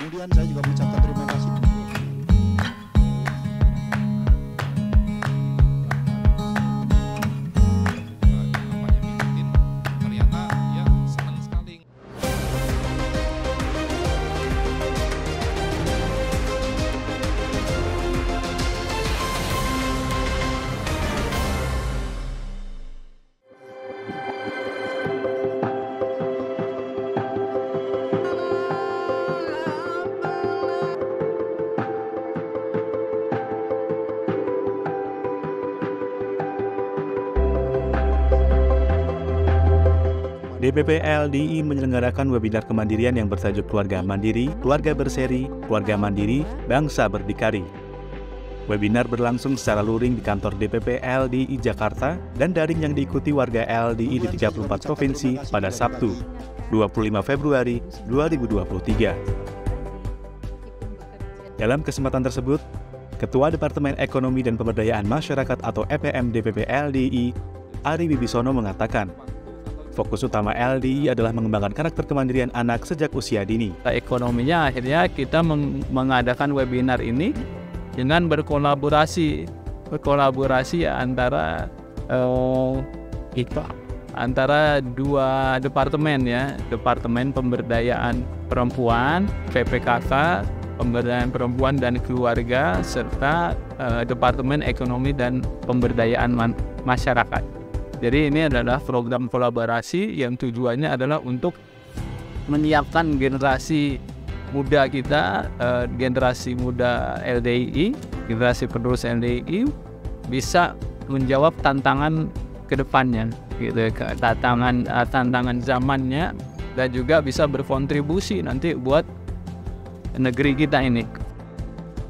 Kemudian saya juga mengucapkan terima kasih DPP LDI menyelenggarakan webinar kemandirian yang bertajuk Keluarga Mandiri, Keluarga Berseri, Keluarga Mandiri, Bangsa Berdikari. Webinar berlangsung secara luring di kantor DPP LDI Jakarta dan daring yang diikuti warga LDI di 34 provinsi pada Sabtu, 25 Februari 2023. Dalam kesempatan tersebut, Ketua Departemen Ekonomi dan Pemberdayaan Masyarakat atau EPM DPP LDI, Ari Wibisono mengatakan, Fokus utama LDI adalah mengembangkan karakter kemandirian anak sejak usia dini. ekonominya akhirnya kita meng- mengadakan webinar ini dengan berkolaborasi berkolaborasi antara eh, kita antara dua departemen ya departemen pemberdayaan perempuan PPKK pemberdayaan perempuan dan keluarga serta eh, departemen ekonomi dan pemberdayaan masyarakat jadi ini adalah program kolaborasi yang tujuannya adalah untuk menyiapkan generasi muda kita, eh, generasi muda LDI, generasi penerus LDI bisa menjawab tantangan ke depannya, gitu, tantangan eh, tantangan zamannya dan juga bisa berkontribusi nanti buat negeri kita ini.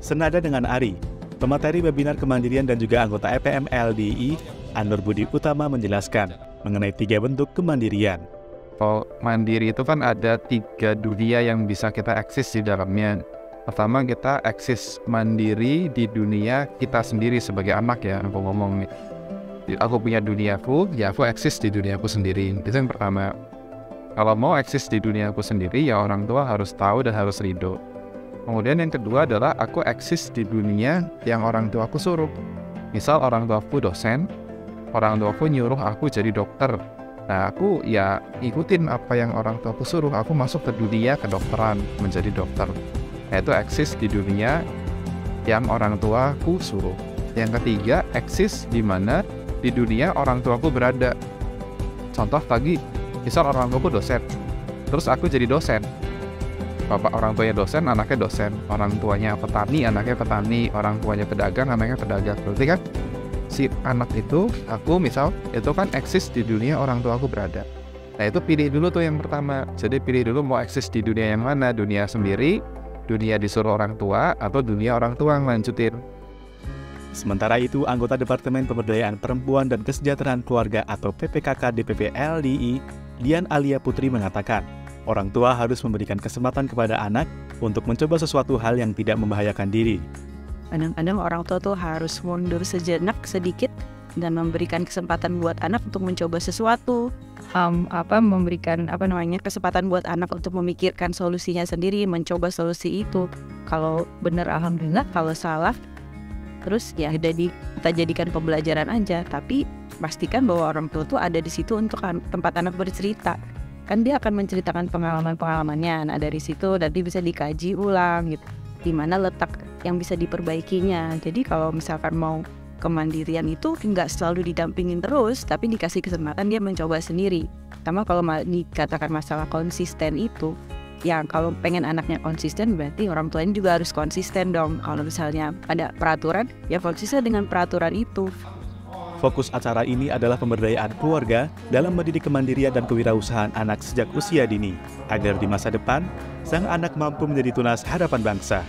Senada dengan Ari, pemateri webinar kemandirian dan juga anggota EPM LDI, Anur Budi Utama menjelaskan mengenai tiga bentuk kemandirian. Kalau mandiri itu kan ada tiga dunia yang bisa kita eksis di dalamnya. Pertama kita eksis mandiri di dunia kita sendiri sebagai anak ya, aku ngomong. Aku punya duniaku, ya aku eksis di duniaku sendiri. Itu yang pertama. Kalau mau eksis di duniaku sendiri, ya orang tua harus tahu dan harus ridho. Kemudian yang kedua adalah aku eksis di dunia yang orang tua aku suruh. Misal orang tuaku dosen, orang tuaku nyuruh aku jadi dokter. Nah, aku ya ikutin apa yang orang tuaku suruh. Aku masuk ke dunia kedokteran, menjadi dokter. Nah, itu eksis di dunia yang orang tuaku suruh. Yang ketiga, eksis di mana di dunia orang tuaku berada. Contoh tadi, misal orang tuaku dosen, terus aku jadi dosen. Bapak orang tuanya dosen, anaknya dosen. Orang tuanya petani, anaknya petani. Orang tuanya pedagang, anaknya pedagang. Berarti kan si anak itu, aku misal, itu kan eksis di dunia orang tua aku berada. Nah itu pilih dulu tuh yang pertama. Jadi pilih dulu mau eksis di dunia yang mana, dunia sendiri, dunia disuruh orang tua, atau dunia orang tua yang lanjutin. Sementara itu, anggota Departemen Pemberdayaan Perempuan dan Kesejahteraan Keluarga atau PPKK DPP LDI, Dian Alia Putri mengatakan, orang tua harus memberikan kesempatan kepada anak untuk mencoba sesuatu hal yang tidak membahayakan diri. Kadang-kadang orang tua tuh harus mundur sejenak sedikit dan memberikan kesempatan buat anak untuk mencoba sesuatu. Em, apa memberikan apa namanya kesempatan buat anak untuk memikirkan solusinya sendiri mencoba solusi itu. Kalau benar alhamdulillah. Kalau salah terus ya jadi kita jadikan pembelajaran aja. Tapi pastikan bahwa orang tua tuh ada di situ untuk tempat anak bercerita. Kan dia akan menceritakan pengalaman-pengalamannya. Nah dari situ nanti bisa dikaji ulang gitu. Di mana letak yang bisa diperbaikinya. Jadi kalau misalkan mau kemandirian itu nggak selalu didampingin terus, tapi dikasih kesempatan dia mencoba sendiri. Sama kalau dikatakan masalah konsisten itu, ya kalau pengen anaknya konsisten berarti orang tuanya juga harus konsisten dong. Kalau misalnya ada peraturan, ya konsisten dengan peraturan itu. Fokus acara ini adalah pemberdayaan keluarga dalam mendidik kemandirian dan kewirausahaan anak sejak usia dini, agar di masa depan, sang anak mampu menjadi tunas harapan bangsa.